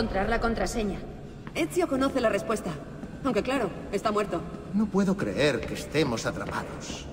Encontrar la contraseña. Ezio conoce la respuesta. Aunque claro, está muerto. No puedo creer que estemos atrapados.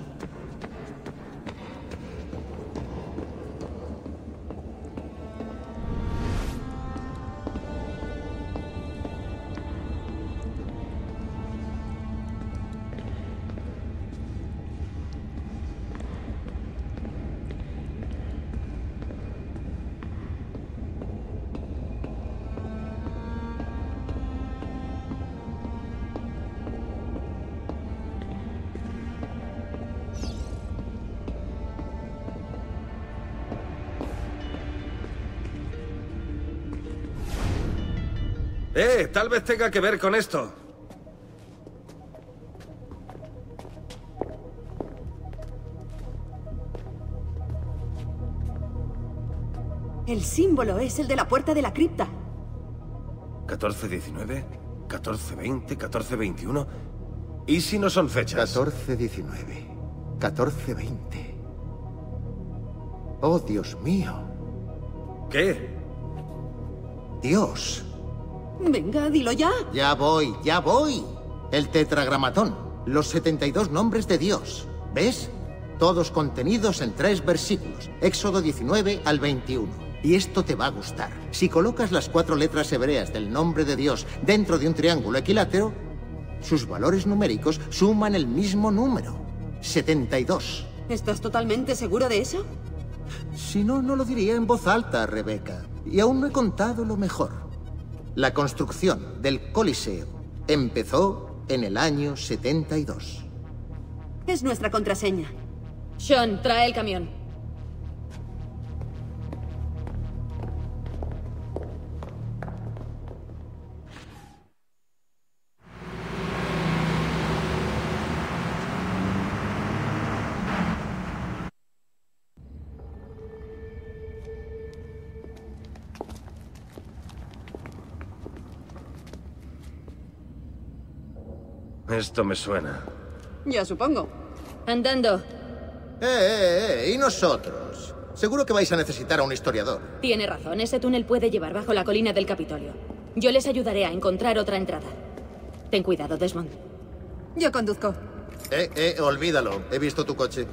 Tal vez tenga que ver con esto. El símbolo es el de la puerta de la cripta. 14-19, 14-20, 14-21. ¿Y si no son fechas? 14-19, 14-20. Oh, Dios mío. ¿Qué? Dios. Venga, dilo ya. Ya voy, ya voy. El tetragramatón. Los 72 nombres de Dios. ¿Ves? Todos contenidos en tres versículos. Éxodo 19 al 21. Y esto te va a gustar. Si colocas las cuatro letras hebreas del nombre de Dios dentro de un triángulo equilátero, sus valores numéricos suman el mismo número. 72. ¿Estás totalmente seguro de eso? Si no, no lo diría en voz alta, Rebeca. Y aún no he contado lo mejor. La construcción del Coliseo empezó en el año 72. Es nuestra contraseña. Sean, trae el camión. Esto me suena. Ya supongo. Andando. Eh, eh, eh, ¿y nosotros? Seguro que vais a necesitar a un historiador. Tiene razón, ese túnel puede llevar bajo la colina del Capitolio. Yo les ayudaré a encontrar otra entrada. Ten cuidado, Desmond. Yo conduzco. Eh, eh, olvídalo. He visto tu coche.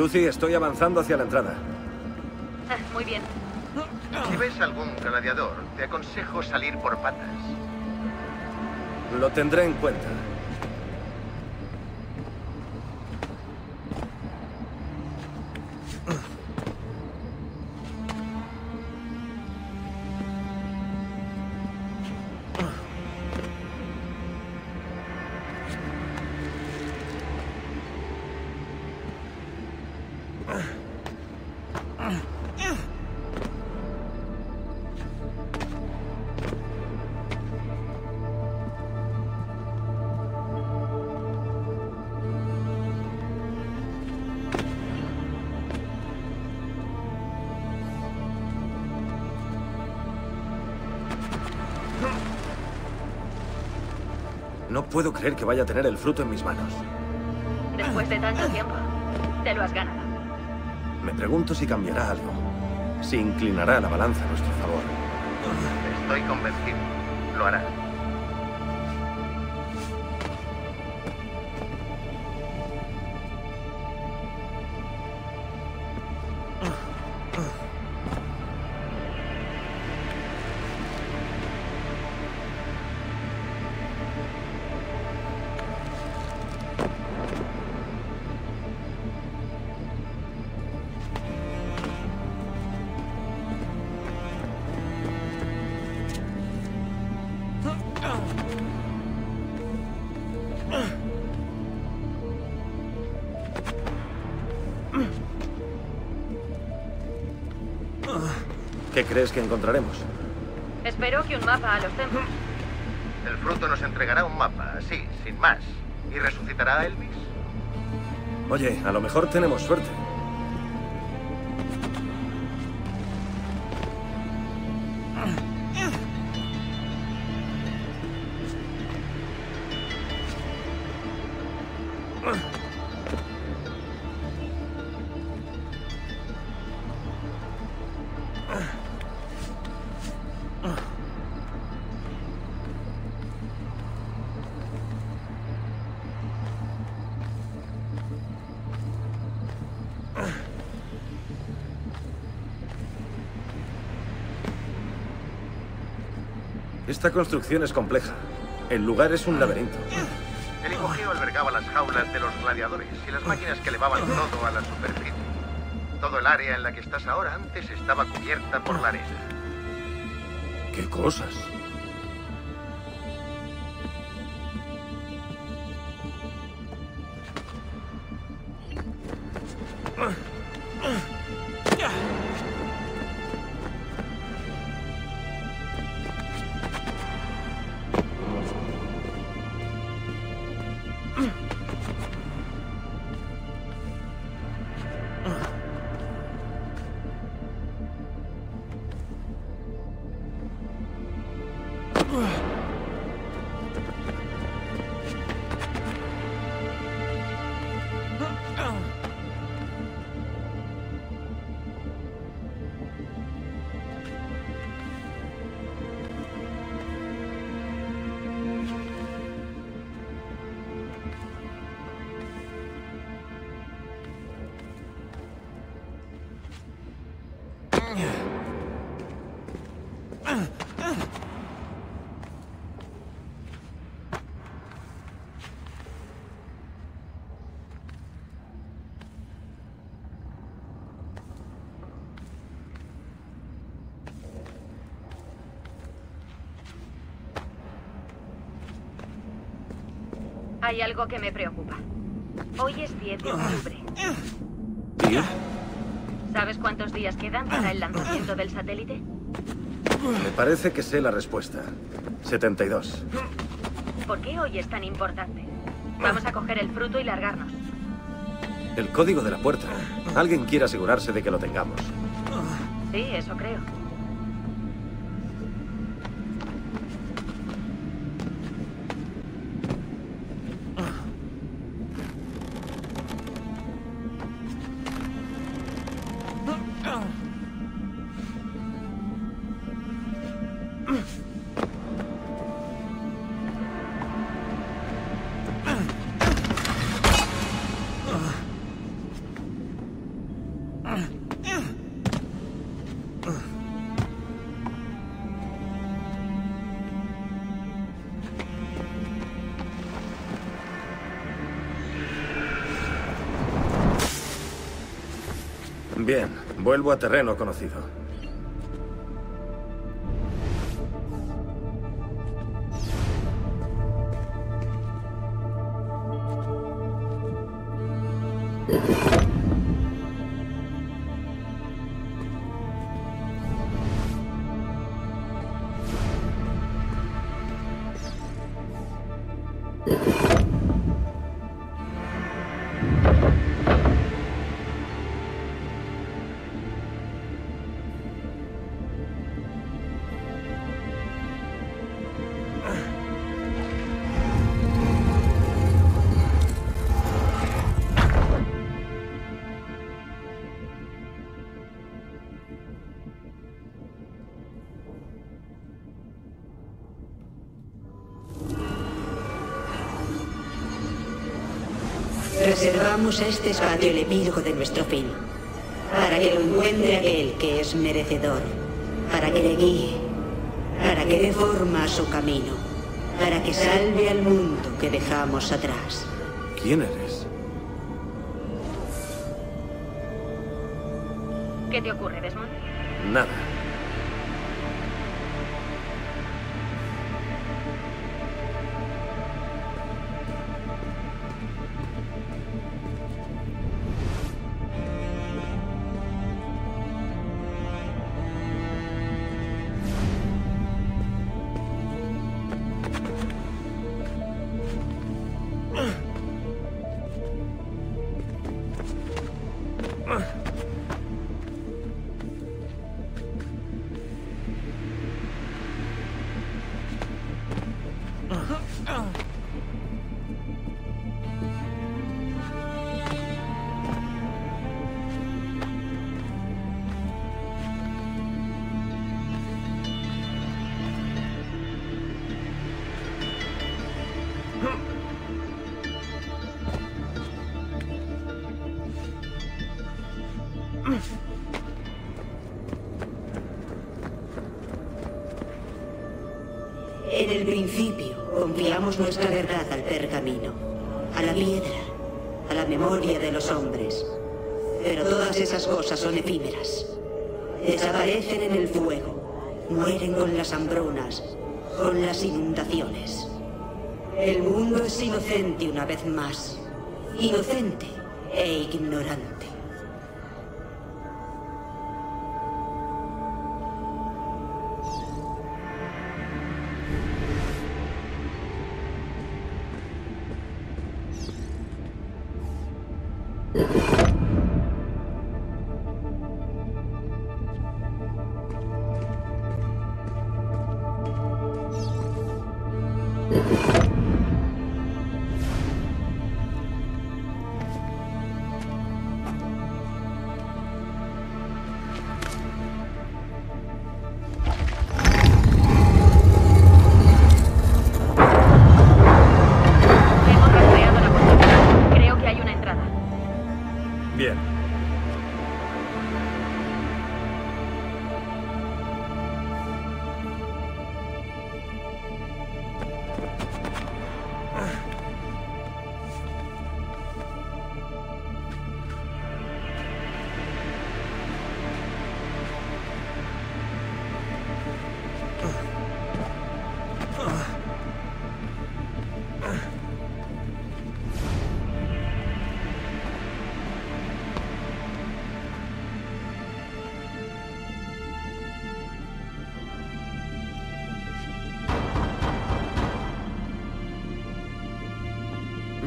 Lucy, estoy avanzando hacia la entrada. muy bien. Si ves algún gladiador, te aconsejo salir por patas. Lo tendré en cuenta. Puedo creer que vaya a tener el fruto en mis manos. Después de tanto tiempo, te lo has ganado. Me pregunto si cambiará algo. Si inclinará la balanza a nuestro favor. Estoy convencido. Lo hará. Crees que encontraremos? Espero que un mapa a los templos. El fruto nos entregará un mapa, así, sin más. ¿Y resucitará a Elvis? Oye, a lo mejor tenemos suerte. Esta construcción es compleja. El lugar es un laberinto. El hipogeo albergaba las jaulas de los gladiadores y las máquinas que elevaban todo a la superficie. Todo el área en la que estás ahora antes estaba cubierta por la arena. ¿Qué cosas? Hay algo que me preocupa. Hoy es 10 de octubre. ¿Sabes cuántos días quedan para el lanzamiento del satélite? Me parece que sé la respuesta. 72. ¿Por qué hoy es tan importante? Vamos a coger el fruto y largarnos. El código de la puerta. Alguien quiere asegurarse de que lo tengamos. Sí, eso creo. Vuelvo a terreno conocido. Reservamos este espacio el epílogo de nuestro fin, para que lo encuentre aquel que es merecedor, para que le guíe, para que dé forma a su camino, para que salve al mundo que dejamos atrás. ¿Quién eres? ¿Qué te ocurre, Desmond? Nada. En el principio, confiamos nuestra verdad al pergamino, a la piedra, a la memoria de los hombres. Pero todas esas cosas son efímeras. Desaparecen en el fuego, mueren con las hambrunas, con las inundaciones. El mundo es inocente una vez más. Inocente e ignorante.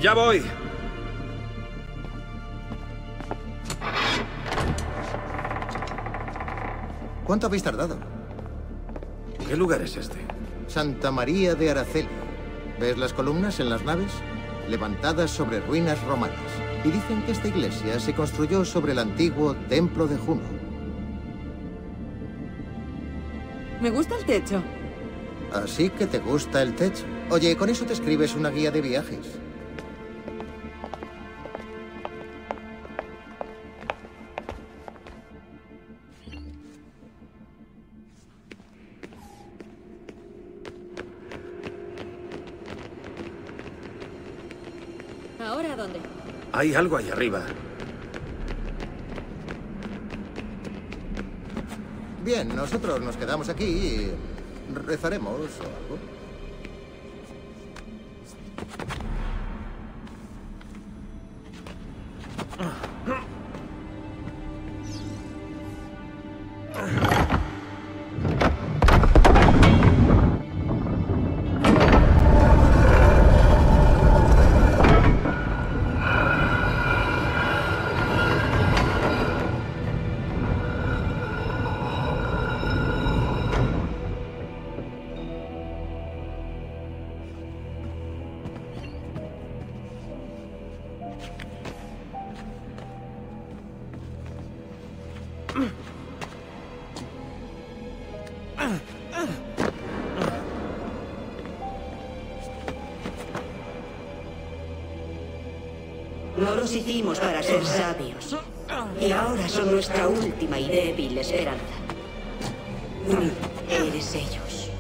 Ya voy. ¿Cuánto habéis tardado? ¿Qué lugar es este? Santa María de Araceli. ¿Ves las columnas en las naves? Levantadas sobre ruinas romanas. Y dicen que esta iglesia se construyó sobre el antiguo templo de Juno. Me gusta el techo. Así que te gusta el techo. Oye, con eso te escribes una guía de viajes. ¿Ahora dónde? Hay algo ahí arriba. Bien, nosotros nos quedamos aquí y rezaremos o algo. No hicimos para ser sabios. Y ahora son nuestra última y débil esperanza. Tú eres ellos.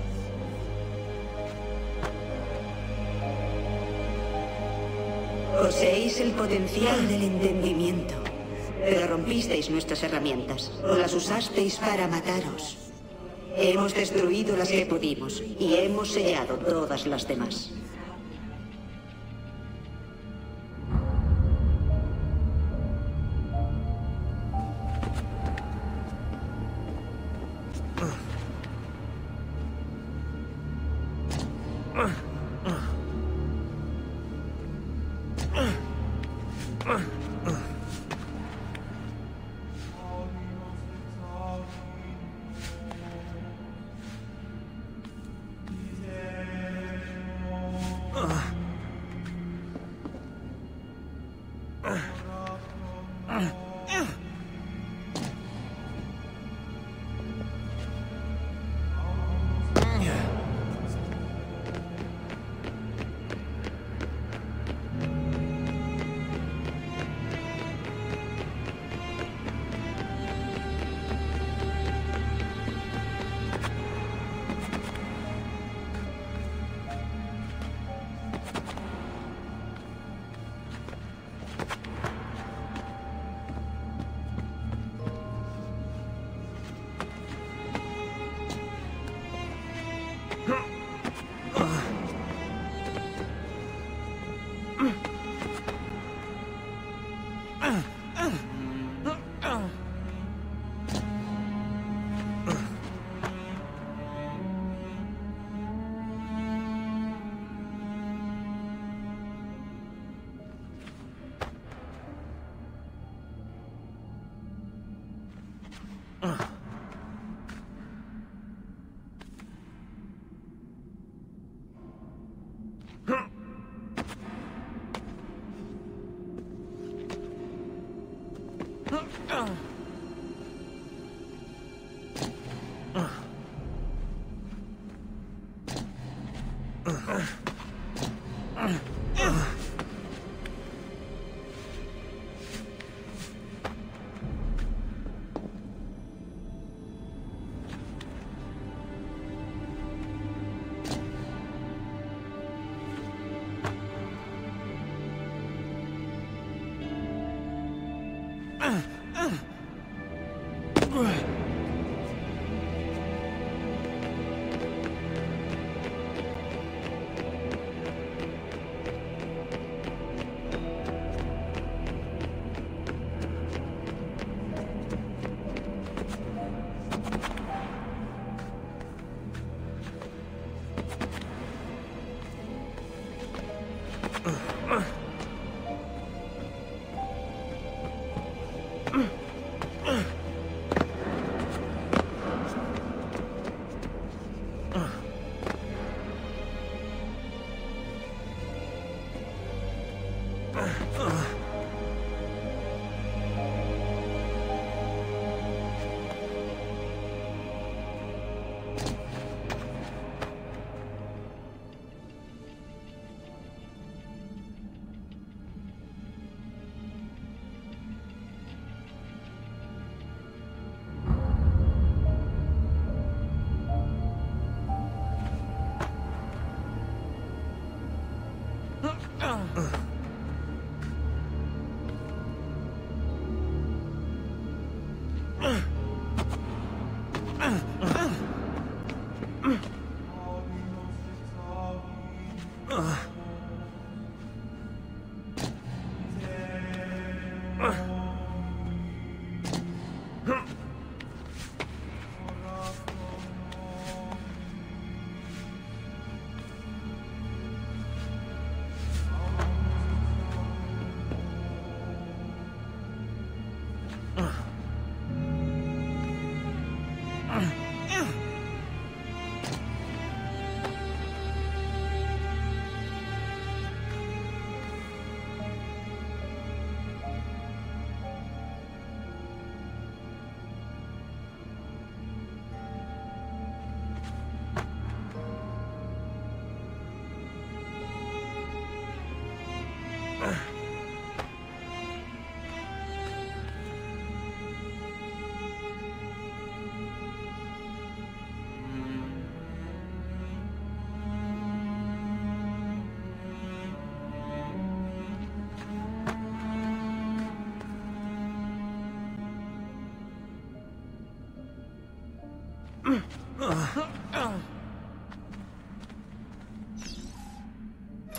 Poseéis el potencial del entendimiento. Pero rompisteis nuestras herramientas. Las usasteis para mataros. Hemos destruido las que pudimos y hemos sellado todas las demás.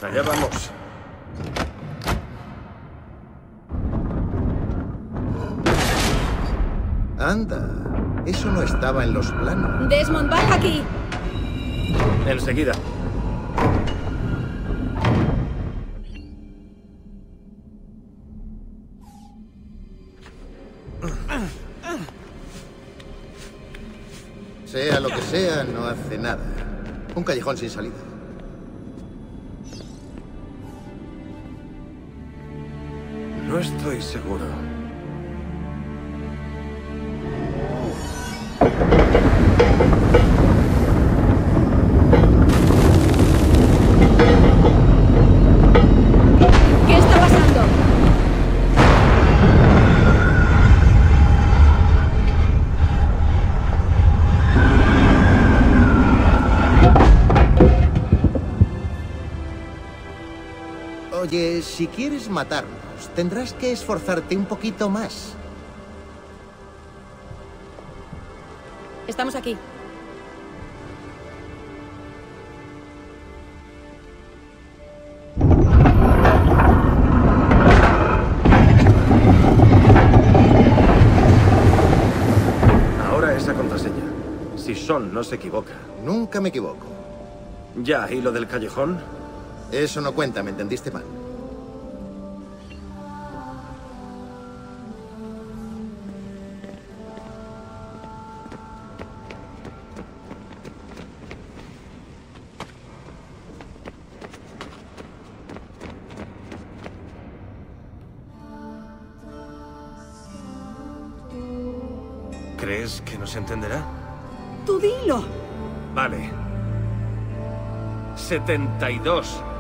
Allá vamos. Anda, eso no estaba en los planos. Desmond, baja aquí. Enseguida. Un callejón sin salida. No estoy seguro. Matarnos, tendrás que esforzarte un poquito más. Estamos aquí. Ahora esa contraseña. Si Son no se equivoca. Nunca me equivoco. Ya, ¿y lo del callejón? Eso no cuenta, ¿me entendiste mal? 72.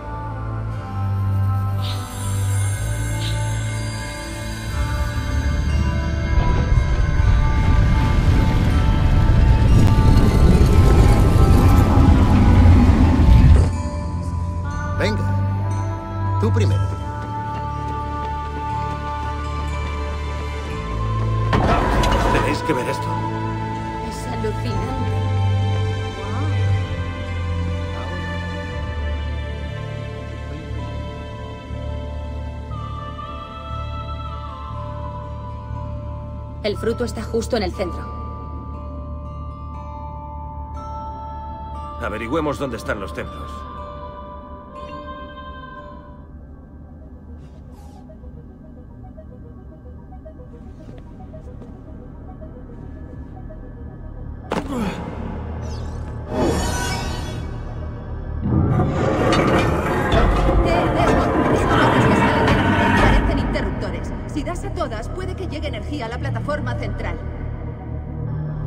El fruto está justo en el centro. Averigüemos dónde están los templos. A la plataforma central.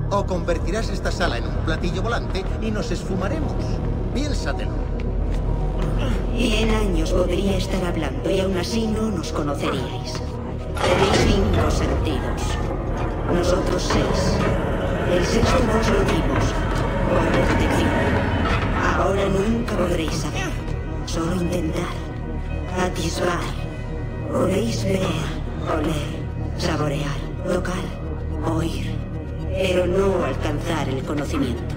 O convertirás esta sala en un platillo volante y nos esfumaremos. Piénsatelo. Y en años podría estar hablando y aún así no nos conoceríais. Tenéis cinco sentidos. Nosotros seis. El sexto nos lo dimos por protección. Ahora nunca podréis saber. Solo intentar. Atisbar. Podéis ver, oler, saborear, tocar, oír. Pero no alcanzar el conocimiento.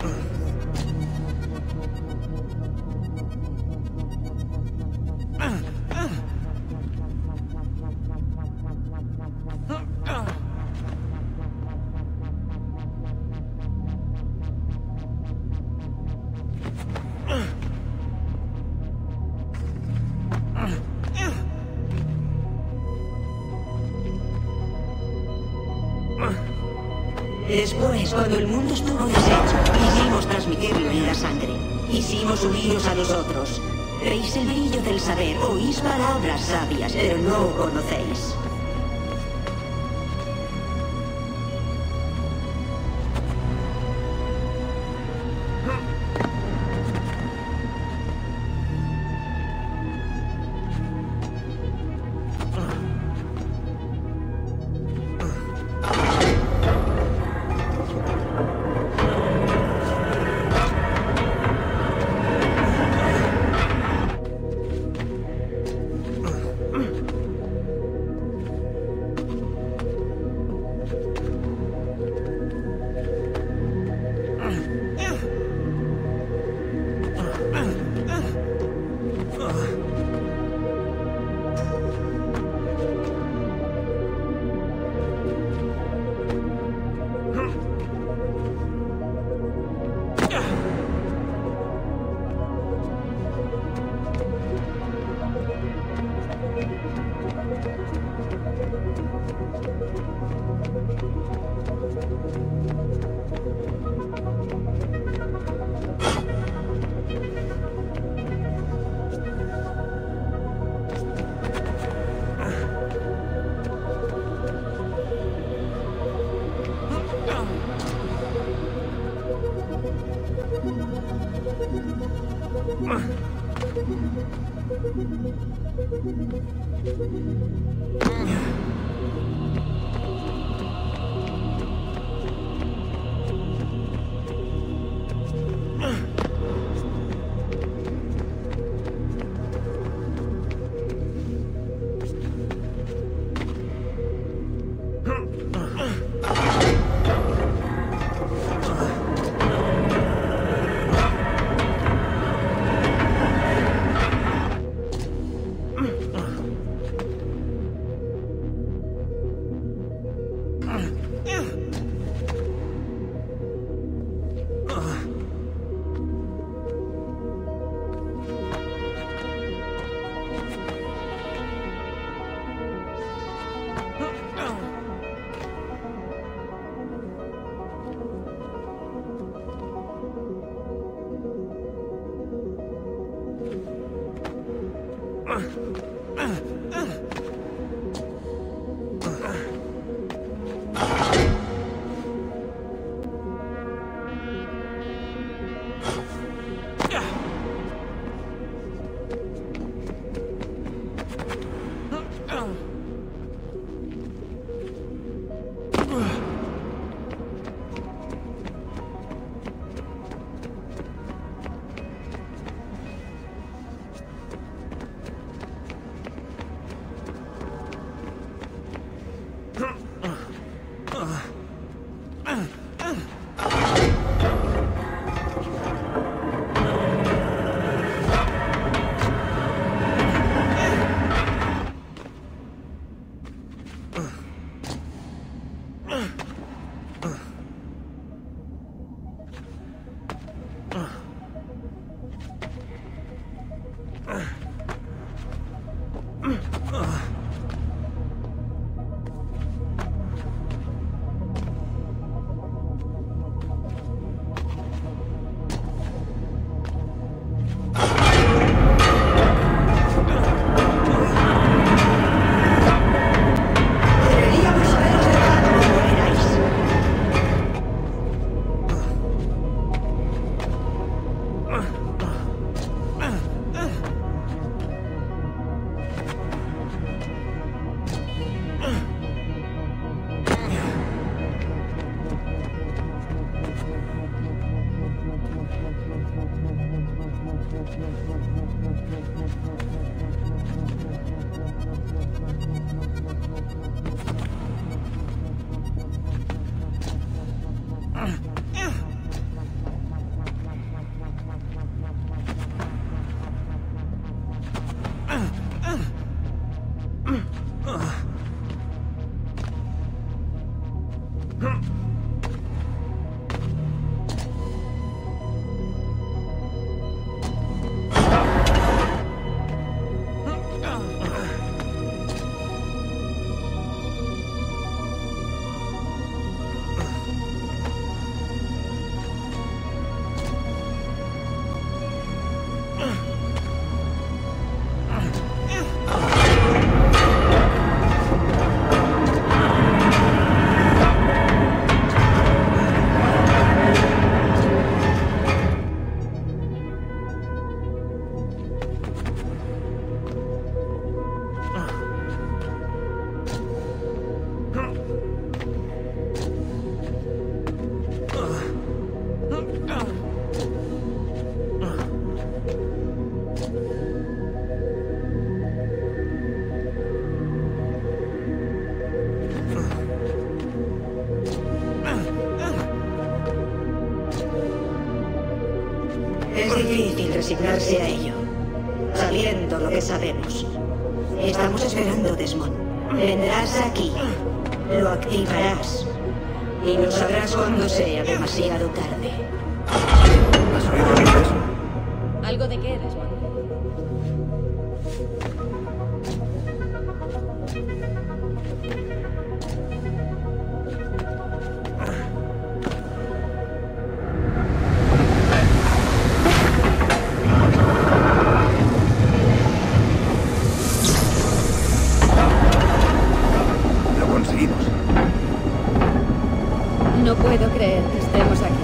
No puedo creer que estemos aquí.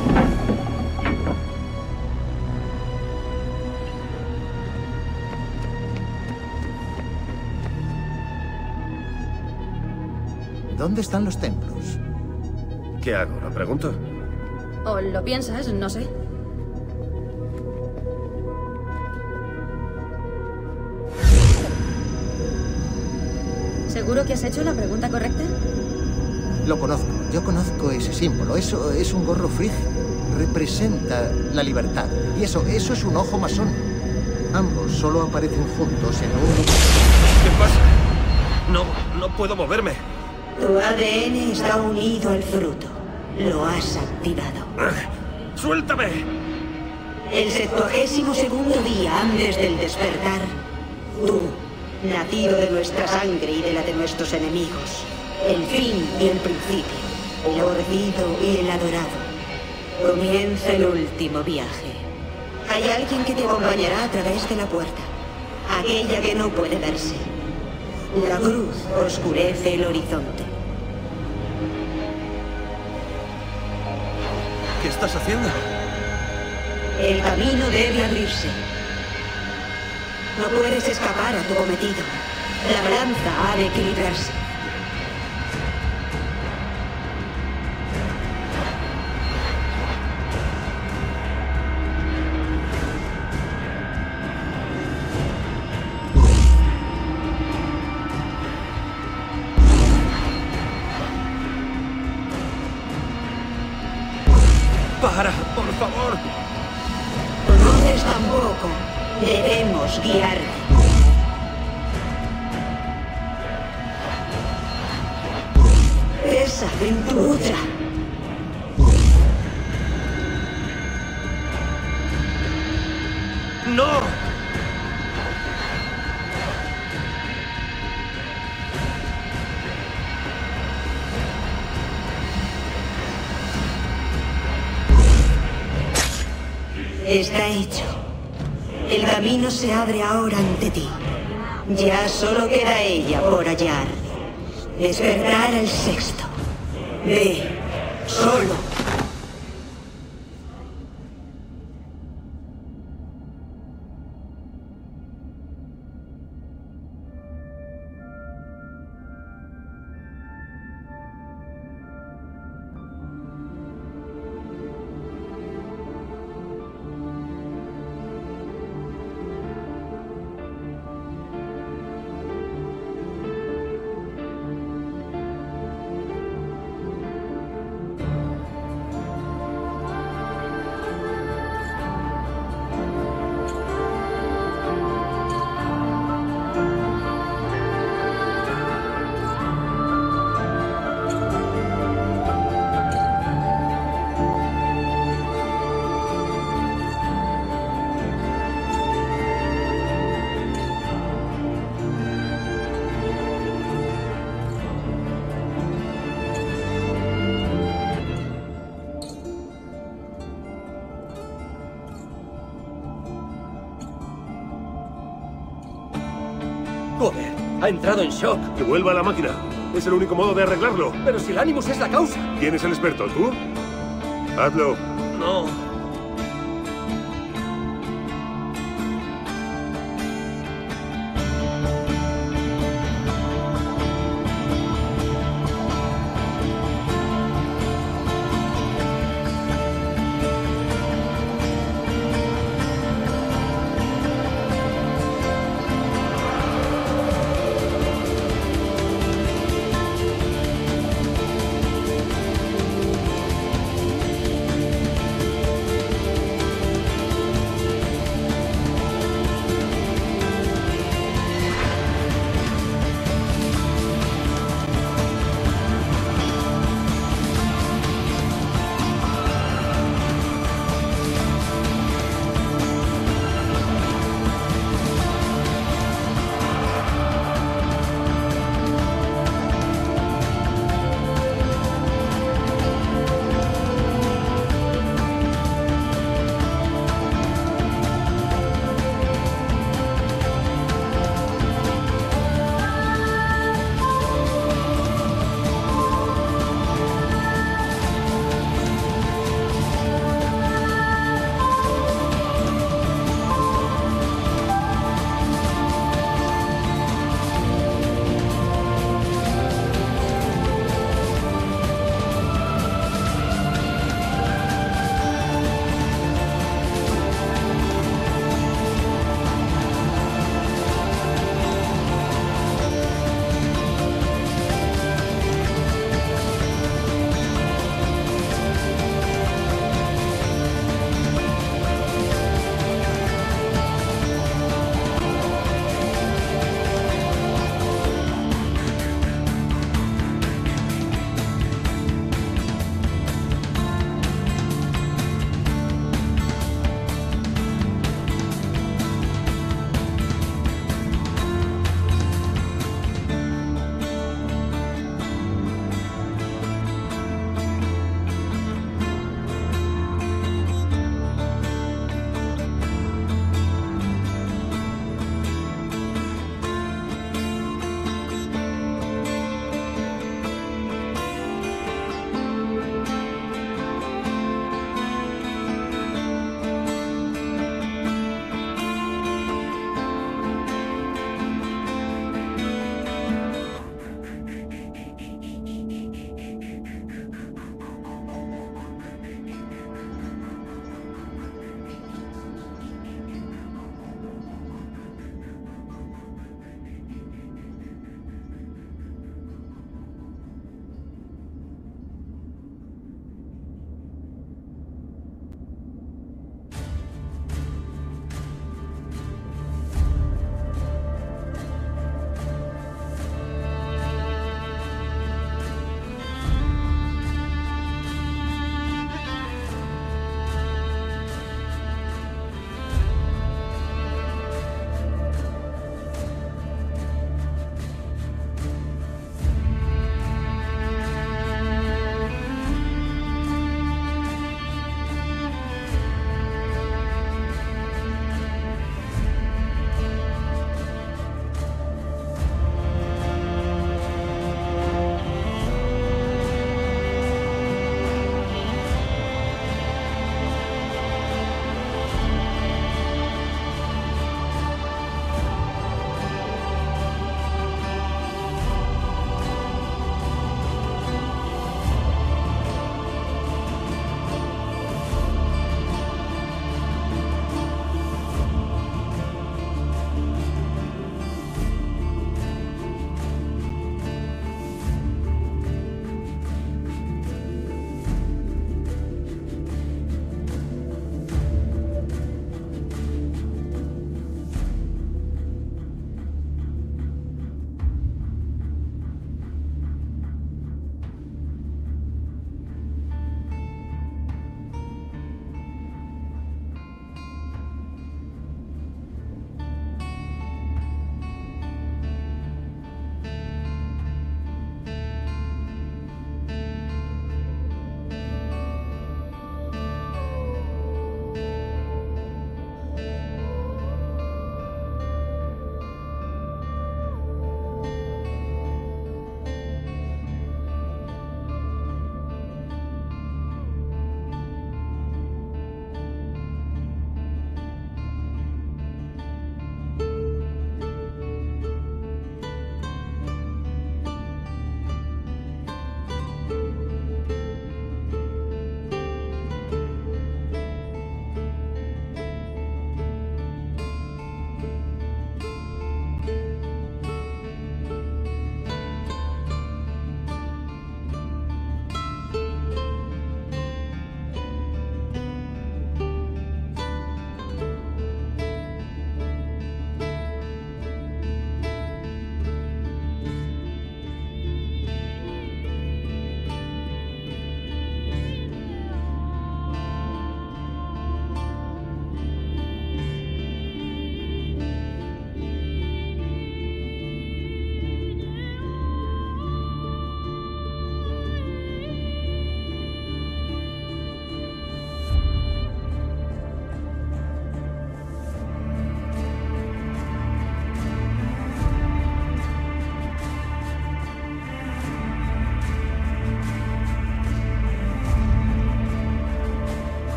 ¿Dónde están los templos? ¿Qué hago? ¿Lo pregunto? ¿O lo piensas? No sé. ¿Seguro que has hecho la pregunta correcta? Lo conozco. Yo conozco ese símbolo. Eso es un gorro frigio. Representa la libertad. Y eso, eso es un ojo masón. Ambos solo aparecen juntos en un... ¿Qué pasa? No, no puedo moverme. Tu ADN está unido al fruto. Lo has activado. ¡Suéltame! El septuagésimo segundo día antes del despertar, tú, nacido de nuestra sangre y de la de nuestros enemigos, el fin y el principio, el orbido y el adorado, comienza el último viaje. Hay alguien que te acompañará a través de la puerta, aquella que no puede verse. La cruz oscurece el horizonte. ¿Qué estás haciendo? El camino debe abrirse. No puedes escapar a tu cometido. La balanza ha de equilibrarse. Está hecho. El camino se abre ahora ante ti. Ya solo queda ella por hallar. Despertar al sexto. Ve, Ha entrado en shock. Que vuelva a la máquina. Es el único modo de arreglarlo. Pero si el Animus es la causa. ¿Quién es el experto? ¿Tú? Hazlo.